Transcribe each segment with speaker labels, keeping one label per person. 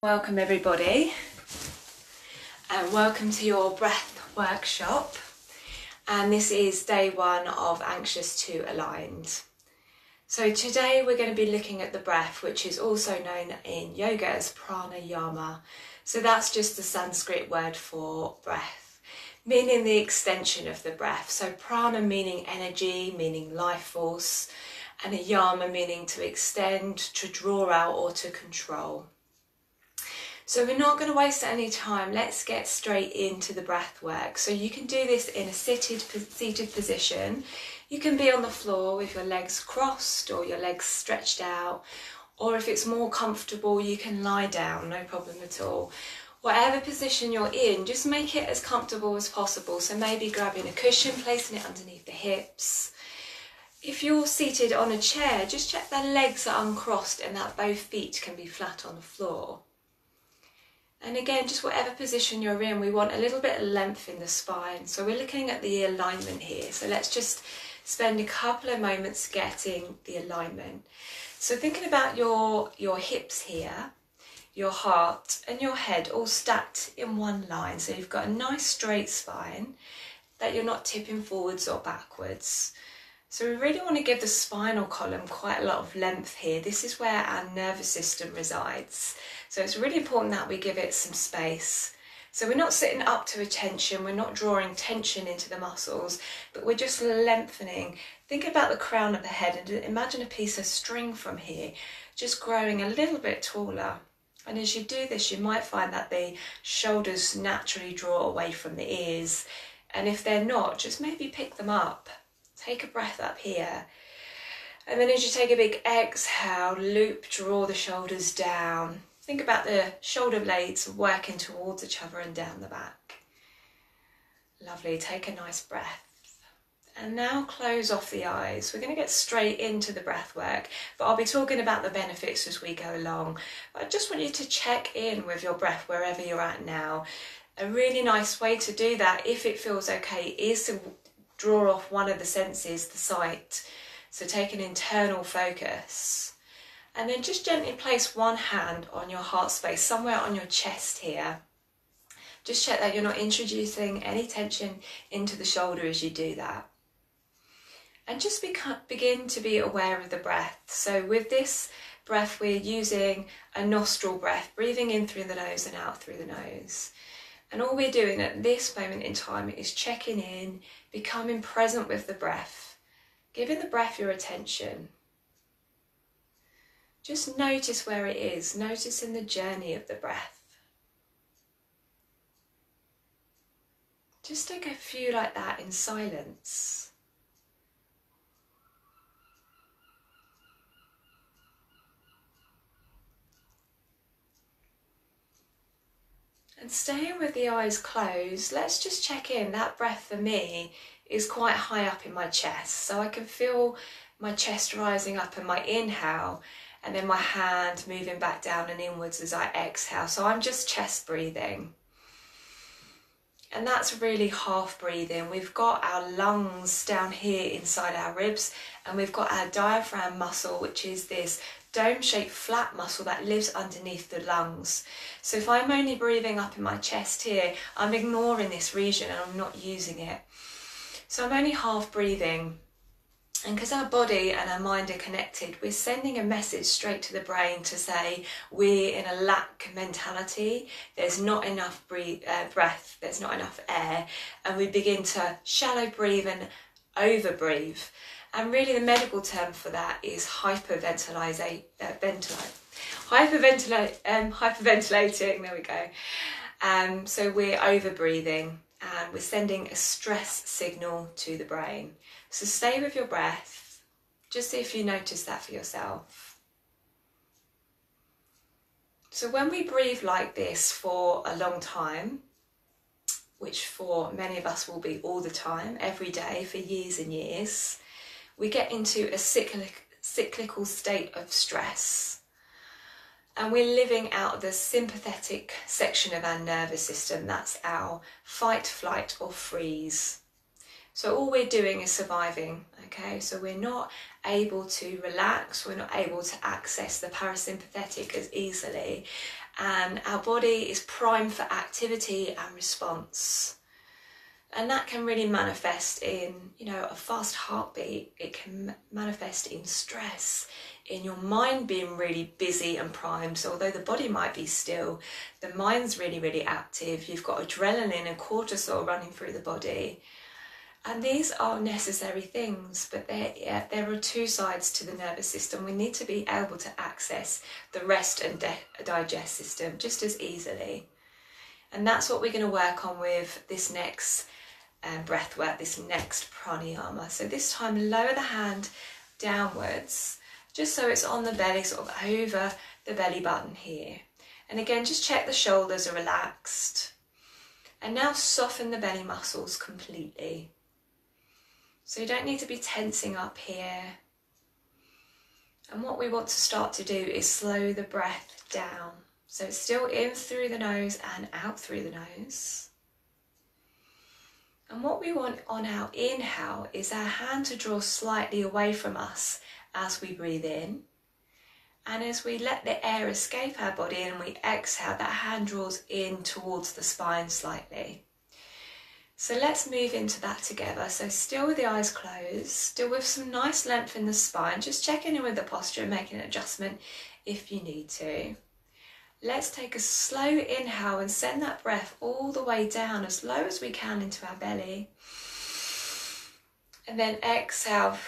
Speaker 1: Welcome everybody and welcome to your breath workshop and this is day one of anxious to aligned. So today we're going to be looking at the breath which is also known in yoga as pranayama. So that's just the Sanskrit word for breath meaning the extension of the breath. So prana meaning energy, meaning life force and a yama meaning to extend, to draw out or to control. So we're not going to waste any time. Let's get straight into the breath work. So you can do this in a seated, seated position. You can be on the floor with your legs crossed or your legs stretched out. Or if it's more comfortable, you can lie down, no problem at all. Whatever position you're in, just make it as comfortable as possible. So maybe grabbing a cushion, placing it underneath the hips. If you're seated on a chair, just check that legs are uncrossed and that both feet can be flat on the floor. And again, just whatever position you're in, we want a little bit of length in the spine. So we're looking at the alignment here. So let's just spend a couple of moments getting the alignment. So thinking about your, your hips here, your heart and your head all stacked in one line. So you've got a nice straight spine that you're not tipping forwards or backwards. So we really want to give the spinal column quite a lot of length here. This is where our nervous system resides. So it's really important that we give it some space. So we're not sitting up to attention, we're not drawing tension into the muscles, but we're just lengthening. Think about the crown of the head and imagine a piece of string from here, just growing a little bit taller. And as you do this, you might find that the shoulders naturally draw away from the ears. And if they're not, just maybe pick them up Take a breath up here. And then as you take a big exhale, loop, draw the shoulders down. Think about the shoulder blades working towards each other and down the back. Lovely, take a nice breath. And now close off the eyes. We're going to get straight into the breath work, but I'll be talking about the benefits as we go along. But I just want you to check in with your breath wherever you're at now. A really nice way to do that, if it feels okay, is to draw off one of the senses, the sight. So take an internal focus. And then just gently place one hand on your heart space, somewhere on your chest here. Just check that you're not introducing any tension into the shoulder as you do that. And just begin to be aware of the breath. So with this breath, we're using a nostril breath, breathing in through the nose and out through the nose. And all we're doing at this moment in time is checking in, becoming present with the breath, giving the breath your attention. Just notice where it is, noticing the journey of the breath. Just take a few like that in silence. And staying with the eyes closed, let's just check in. That breath for me is quite high up in my chest. So I can feel my chest rising up in my inhale and then my hand moving back down and inwards as I exhale. So I'm just chest breathing. And that's really half breathing. We've got our lungs down here inside our ribs, and we've got our diaphragm muscle, which is this dome-shaped flat muscle that lives underneath the lungs. So if I'm only breathing up in my chest here, I'm ignoring this region and I'm not using it. So I'm only half breathing. And because our body and our mind are connected, we're sending a message straight to the brain to say we're in a lack mentality, there's not enough breathe, uh, breath, there's not enough air, and we begin to shallow breathe and over breathe. And really the medical term for that is hyperventilate, uh, um, hyperventilating, there we go. Um, so we're over breathing and we're sending a stress signal to the brain. So stay with your breath, just see if you notice that for yourself. So when we breathe like this for a long time, which for many of us will be all the time, every day for years and years, we get into a cyclic, cyclical state of stress. And we're living out the sympathetic section of our nervous system. That's our fight, flight, or freeze. So all we're doing is surviving, okay? So we're not able to relax, we're not able to access the parasympathetic as easily. and our body is primed for activity and response. And that can really manifest in, you know, a fast heartbeat. It can manifest in stress, in your mind being really busy and primed. So although the body might be still, the mind's really, really active. You've got adrenaline and cortisol running through the body. And these are necessary things, but there, yeah, there are two sides to the nervous system. We need to be able to access the rest and digest system just as easily. And that's what we're going to work on with this next um, breath work, this next pranayama. So this time, lower the hand downwards, just so it's on the belly, sort of over the belly button here. And again, just check the shoulders are relaxed. And now soften the belly muscles completely. So you don't need to be tensing up here. And what we want to start to do is slow the breath down. So it's still in through the nose and out through the nose. And what we want on our inhale is our hand to draw slightly away from us as we breathe in. And as we let the air escape our body and we exhale, that hand draws in towards the spine slightly. So let's move into that together. So still with the eyes closed, still with some nice length in the spine, just checking in with the posture and making an adjustment if you need to. Let's take a slow inhale and send that breath all the way down as low as we can into our belly. And then exhale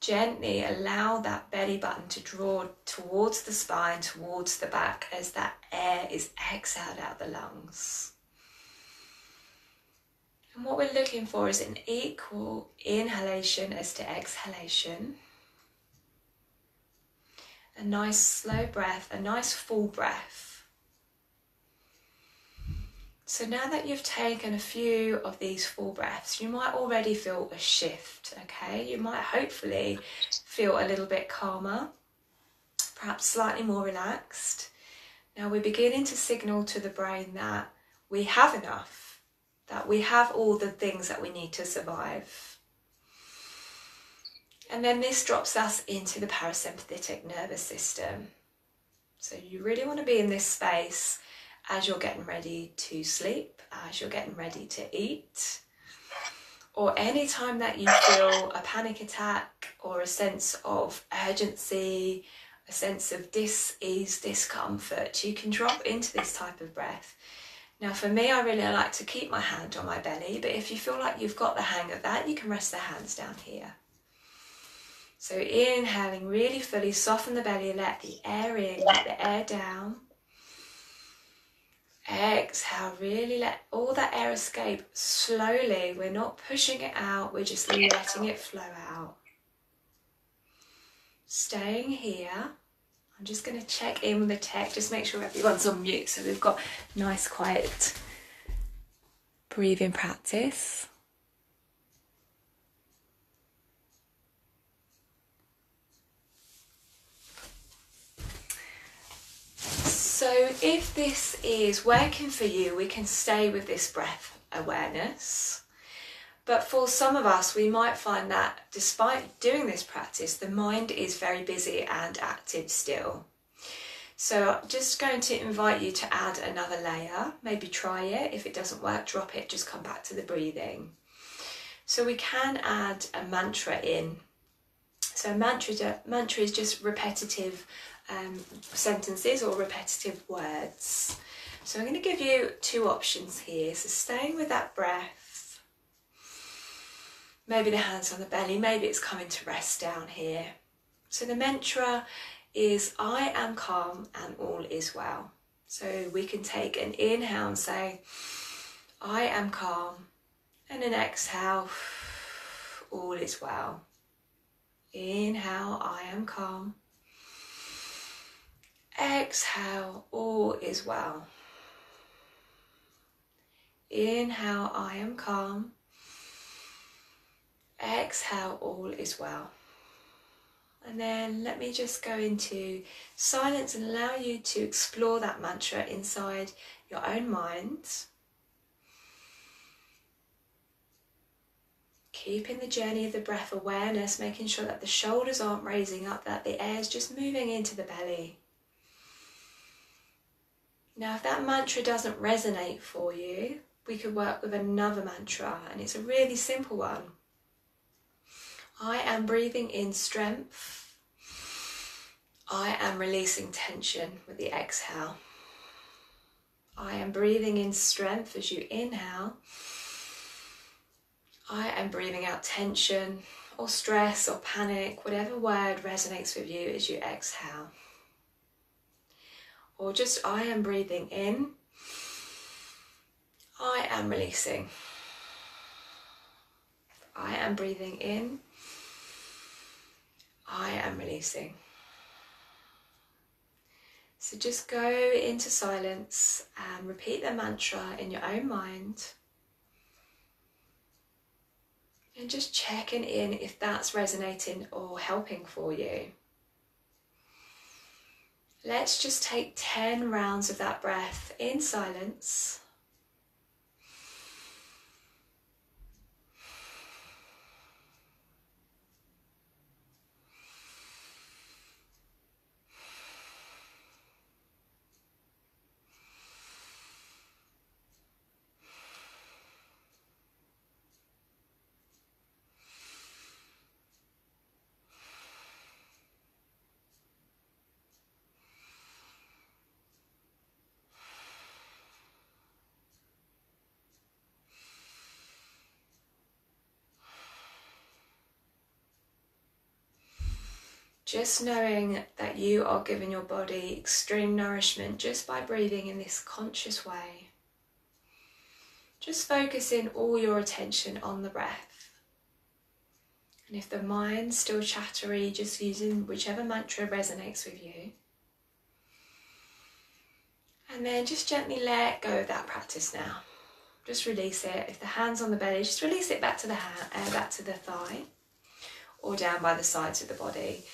Speaker 1: Gently allow that belly button to draw towards the spine, towards the back as that air is exhaled out the lungs. And what we're looking for is an equal inhalation as to exhalation. A nice slow breath, a nice full breath. So now that you've taken a few of these full breaths, you might already feel a shift, okay? You might hopefully feel a little bit calmer, perhaps slightly more relaxed. Now we're beginning to signal to the brain that we have enough, that we have all the things that we need to survive. And then this drops us into the parasympathetic nervous system. So you really want to be in this space as you're getting ready to sleep, as you're getting ready to eat, or any time that you feel a panic attack or a sense of urgency, a sense of dis-ease, discomfort, you can drop into this type of breath. Now for me, I really like to keep my hand on my belly, but if you feel like you've got the hang of that, you can rest the hands down here. So inhaling really fully, soften the belly, let the air in, let the air down. Exhale, really let all that air escape slowly. We're not pushing it out, we're just letting it flow out. Staying here. I'm just going to check in with the tech, just make sure everyone's on mute so we've got nice, quiet breathing practice. So if this is working for you, we can stay with this breath awareness. But for some of us, we might find that despite doing this practice, the mind is very busy and active still. So I'm just going to invite you to add another layer, maybe try it. If it doesn't work, drop it, just come back to the breathing. So we can add a mantra in. So mantra, mantra is just repetitive um, sentences or repetitive words. So I'm going to give you two options here. So staying with that breath, maybe the hands on the belly, maybe it's coming to rest down here. So the mantra is I am calm and all is well. So we can take an inhale and say, I am calm, and an exhale, all is well. Inhale, I am calm. Exhale, all is well. Inhale, I am calm. Exhale, all is well. And then let me just go into silence and allow you to explore that mantra inside your own mind. Keeping the journey of the breath awareness, making sure that the shoulders aren't raising up, that the air is just moving into the belly. Now, if that mantra doesn't resonate for you, we could work with another mantra, and it's a really simple one. I am breathing in strength. I am releasing tension with the exhale. I am breathing in strength as you inhale. I am breathing out tension or stress or panic, whatever word resonates with you as you exhale or just I am breathing in, I am releasing. I am breathing in, I am releasing. So just go into silence and repeat the mantra in your own mind. And just checking in if that's resonating or helping for you. Let's just take 10 rounds of that breath in silence. Just knowing that you are giving your body extreme nourishment just by breathing in this conscious way. Just focusing all your attention on the breath. And if the mind's still chattery, just using whichever mantra resonates with you. And then just gently let go of that practice now. Just release it. If the hand's on the belly, just release it back to the hand, uh, back to the thigh, or down by the sides of the body.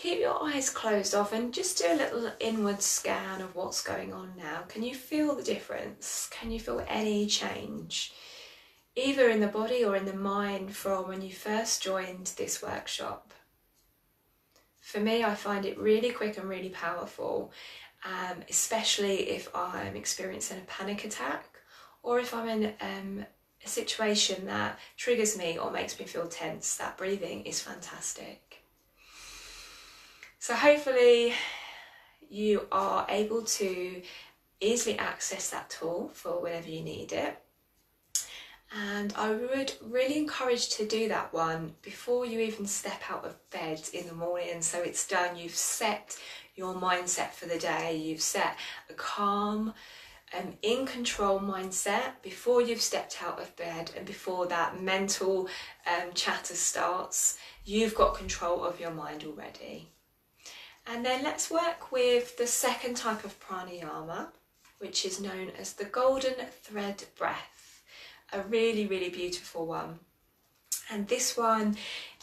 Speaker 1: Keep your eyes closed off and just do a little inward scan of what's going on now. Can you feel the difference? Can you feel any change? Either in the body or in the mind from when you first joined this workshop. For me, I find it really quick and really powerful, um, especially if I'm experiencing a panic attack or if I'm in um, a situation that triggers me or makes me feel tense. That breathing is fantastic. So hopefully you are able to easily access that tool for whenever you need it. And I would really encourage to do that one before you even step out of bed in the morning. So it's done, you've set your mindset for the day, you've set a calm, um, in control mindset before you've stepped out of bed and before that mental um, chatter starts. You've got control of your mind already. And then let's work with the second type of pranayama, which is known as the golden thread breath. A really, really beautiful one. And this one,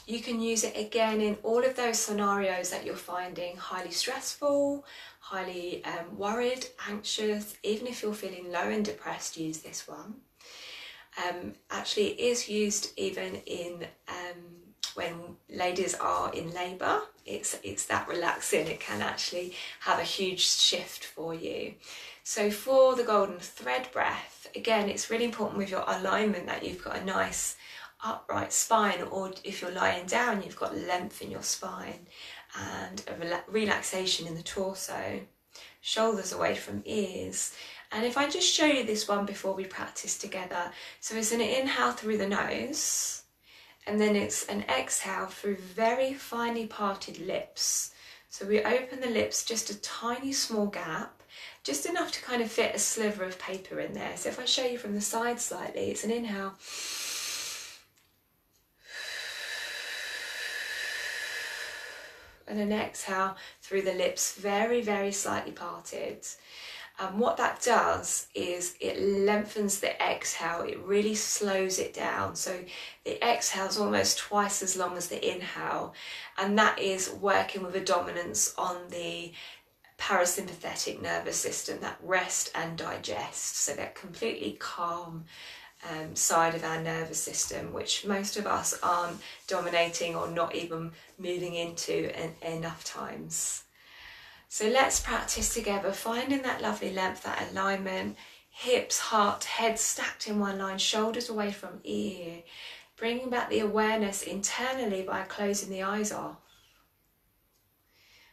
Speaker 1: you can use it again in all of those scenarios that you're finding highly stressful, highly um, worried, anxious, even if you're feeling low and depressed, use this one. Um, actually, it is used even in um, when ladies are in labour. It's, it's that relaxing, it can actually have a huge shift for you. So for the golden thread breath, again, it's really important with your alignment that you've got a nice upright spine or if you're lying down, you've got length in your spine and a rela relaxation in the torso, shoulders away from ears. And if I just show you this one before we practice together. So it's an inhale through the nose and then it's an exhale through very finely parted lips. So we open the lips just a tiny small gap, just enough to kind of fit a sliver of paper in there. So if I show you from the side slightly, it's an inhale. And an exhale through the lips, very, very slightly parted. And what that does is it lengthens the exhale, it really slows it down. So the exhale is almost twice as long as the inhale, and that is working with a dominance on the parasympathetic nervous system, that rest and digest. So that completely calm um, side of our nervous system, which most of us aren't dominating or not even moving into en- enough times. So let's practice together, finding that lovely length, that alignment, hips, heart, head stacked in one line, shoulders away from ear, bringing back the awareness internally by closing the eyes off.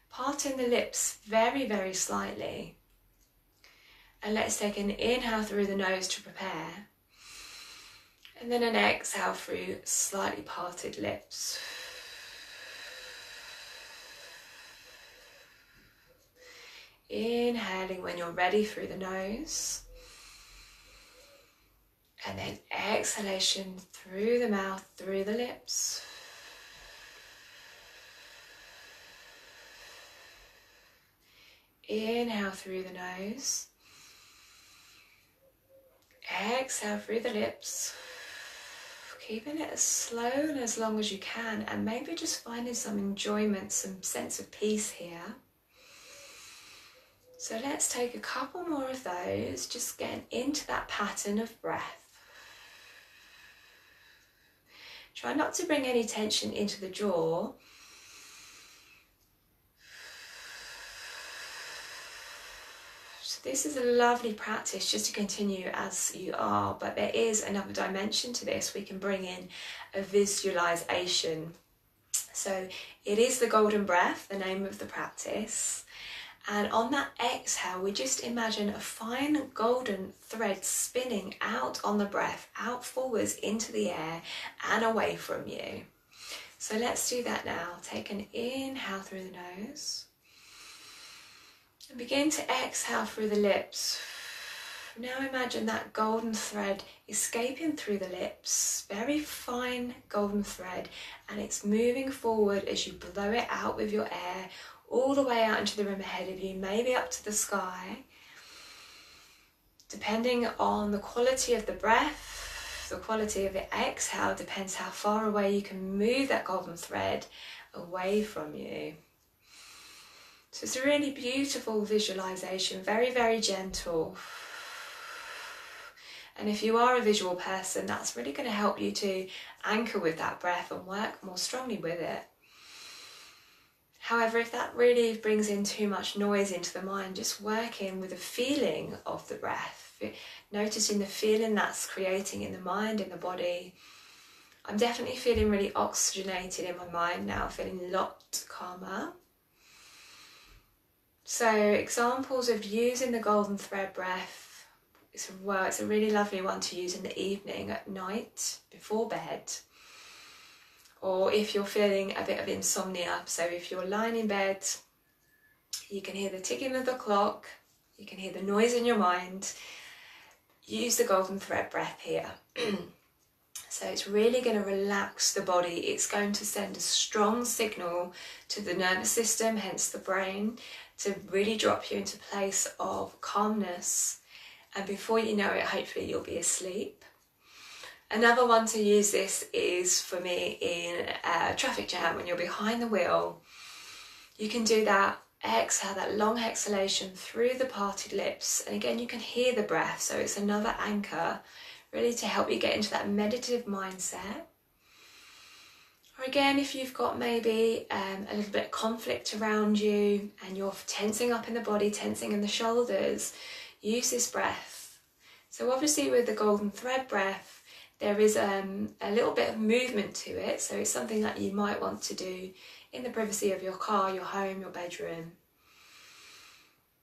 Speaker 1: Parting the lips very, very slightly. And let's take an inhale through the nose to prepare. And then an exhale through slightly parted lips. Inhaling when you're ready through the nose. And then exhalation through the mouth, through the lips. Inhale through the nose. Exhale through the lips. Keeping it as slow and as long as you can, and maybe just finding some enjoyment, some sense of peace here. So let's take a couple more of those, just getting into that pattern of breath. Try not to bring any tension into the jaw. So this is a lovely practice just to continue as you are, but there is another dimension to this. We can bring in a visualization. So it is the golden breath, the name of the practice. And on that exhale, we just imagine a fine golden thread spinning out on the breath, out forwards into the air and away from you. So let's do that now. Take an inhale through the nose. And begin to exhale through the lips. Now imagine that golden thread escaping through the lips, very fine golden thread, and it's moving forward as you blow it out with your air all the way out into the room ahead of you, maybe up to the sky. Depending on the quality of the breath, the quality of the exhale depends how far away you can move that golden thread away from you. So it's a really beautiful visualization, very, very gentle. And if you are a visual person, that's really going to help you to anchor with that breath and work more strongly with it. However, if that really brings in too much noise into the mind, just working with the feeling of the breath, noticing the feeling that's creating in the mind, in the body. I'm definitely feeling really oxygenated in my mind now, feeling a lot calmer. So, examples of using the golden thread breath. It's a, well, it's a really lovely one to use in the evening, at night, before bed or if you're feeling a bit of insomnia. So if you're lying in bed, you can hear the ticking of the clock, you can hear the noise in your mind. Use the golden thread breath here. so it's really going to relax the body. It's going to send a strong signal to the nervous system, hence the brain, to really drop you into a place of calmness. And before you know it, hopefully you'll be asleep. Another one to use this is for me in a traffic jam when you're behind the wheel. You can do that exhale, that long exhalation through the parted lips. And again, you can hear the breath. So it's another anchor really to help you get into that meditative mindset. Or again, if you've got maybe um, a little bit of conflict around you and you're tensing up in the body, tensing in the shoulders, use this breath. So obviously with the golden thread breath, there is um, a little bit of movement to it, so it's something that you might want to do in the privacy of your car, your home, your bedroom.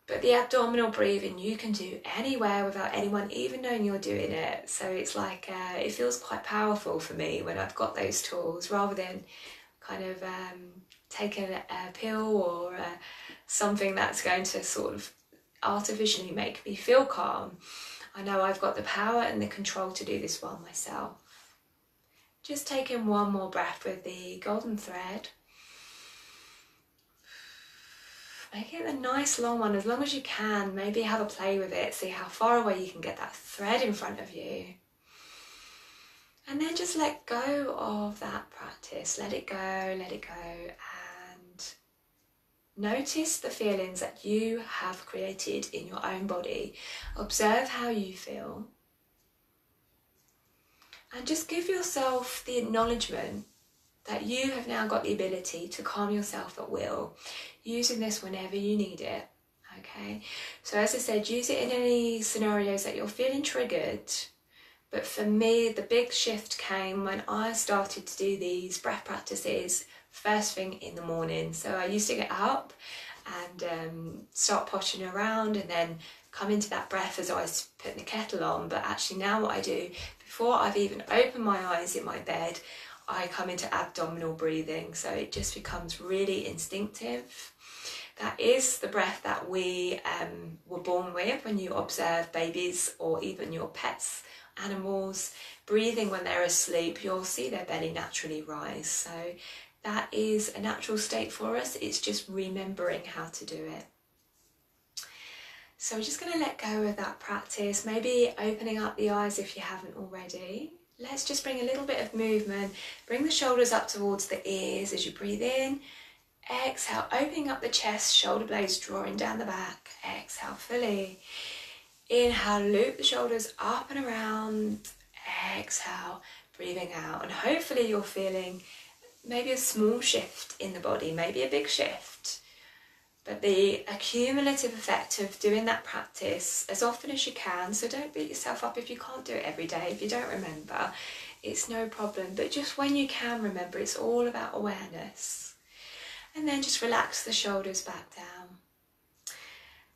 Speaker 1: But the abdominal breathing you can do anywhere without anyone even knowing you're doing it. So it's like, uh, it feels quite powerful for me when I've got those tools rather than kind of um, taking a, pill or uh, something that's going to sort of artificially make me feel calm. I know I've got the power and the control to do this well myself. Just taking one more breath with the golden thread. Make it a nice long one as long as you can. Maybe have a play with it, see how far away you can get that thread in front of you. And then just let go of that practice. Let it go, let it go, Notice the feelings that you have created in your own body. Observe how you feel. and just give yourself the acknowledgement that you have now got the ability to calm yourself at will, using this whenever you need it. Okay, so as I said, use it in any scenarios that you're feeling triggered. But for me, the big shift came when I started to do these breath practices first thing in the morning. So I used to get up and um, start potting around and then come into that breath as I was putting the kettle on. But actually, now what I do before I've even opened my eyes in my bed, I come into abdominal breathing. So it just becomes really instinctive. That is the breath that we um, were born with when you observe babies or even your pets, animals breathing when they're asleep. You'll see their belly naturally rise. So that is a natural state for us. It's just remembering how to do it. So we're just going to let go of that practice, maybe opening up the eyes if you haven't already. Let's just bring a little bit of movement. Bring the shoulders up towards the ears as you breathe in. Exhale, opening up the chest, shoulder blades drawing down the back. Exhale fully. Inhale, loop the shoulders up and around. Exhale, breathing out. And hopefully you're feeling maybe a small shift in the body, maybe a big shift. But the accumulative effect of doing that practice as often as you can, so don't beat yourself up if you can't do it every day, if you don't remember, it's no problem. But just when you can remember, it's all about awareness. And then just relax the shoulders back down.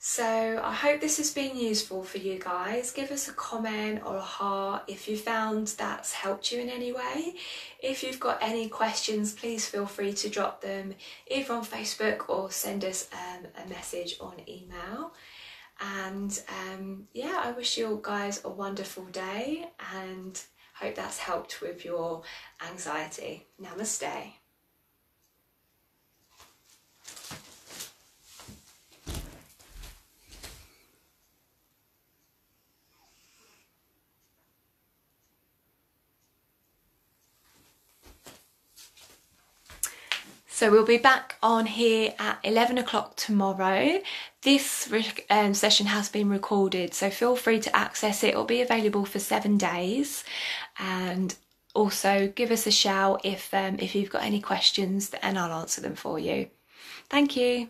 Speaker 1: So I hope this has been useful for you guys. Give us a comment or a heart if you found that's helped you in any way. If you've got any questions, please feel free to drop them either on Facebook or send us um, a message on email. And um, yeah, I wish you guys a wonderful day and hope that's helped with your anxiety. Namaste. So we'll be back on here at 11 o'clock tomorrow. This um, session has been recorded, so feel free to access it. It'll be available for seven days. And also give us a shout if, um, if you've got any questions and I'll answer them for you. Thank you.